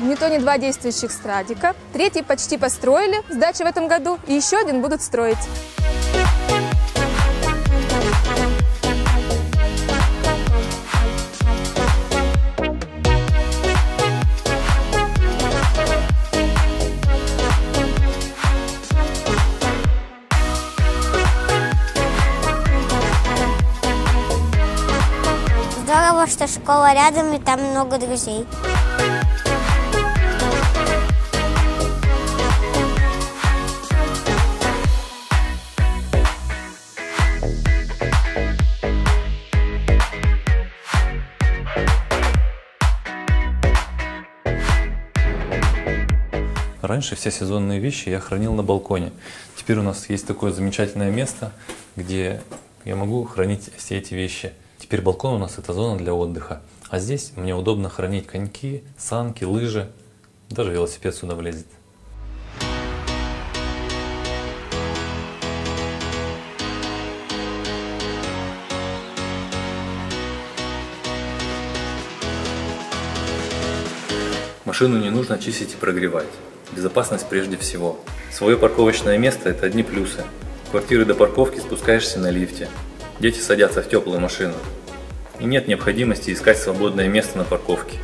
ни то ни два действующих страдика. Третий почти построили, сдача в этом году. И еще один будут строить. Здорово, что школа рядом и там много друзей. Раньше все сезонные вещи я хранил на балконе. Теперь у нас есть такое замечательное место, где я могу хранить все эти вещи. Теперь балкон у нас это зона для отдыха. А здесь мне удобно хранить коньки, санки, лыжи. Даже велосипед сюда влезет. Машину не нужно чистить и прогревать. Безопасность прежде всего. Свое парковочное место – это одни плюсы. С квартиры до парковки спускаешься на лифте. Дети садятся в теплую машину. И нет необходимости искать свободное место на парковке.